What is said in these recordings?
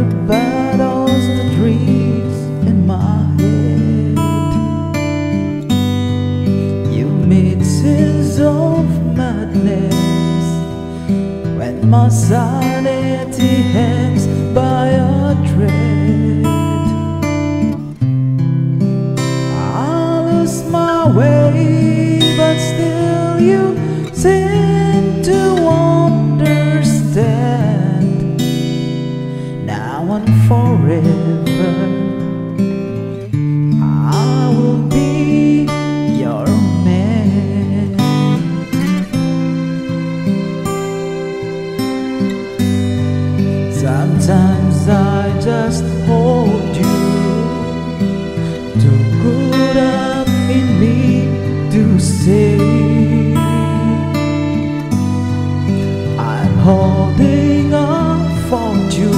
the battles, the dreams in my head. You made scenes of madness When my sanity hangs by a thread. I lose my way but still you just hold you. Too put up in me to say I'm holding on for you.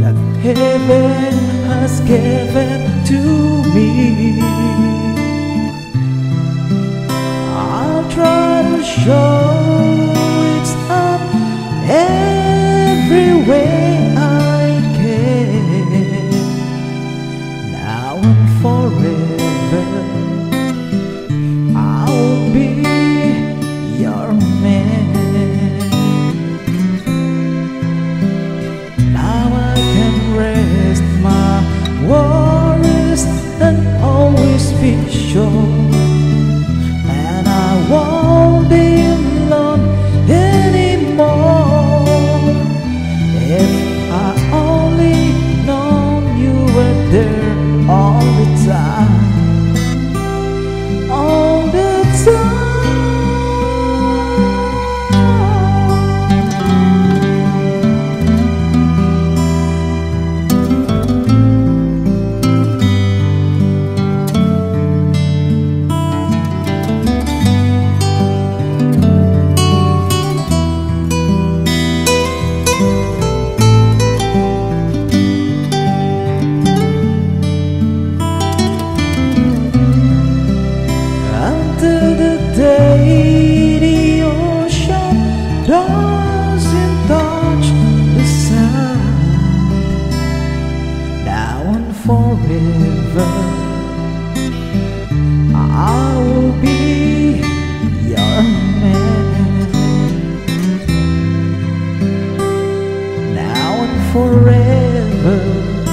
That heaven has given to me. I'll try to show now and forever. I'll be. 别再 forever. I will be your man now and forever.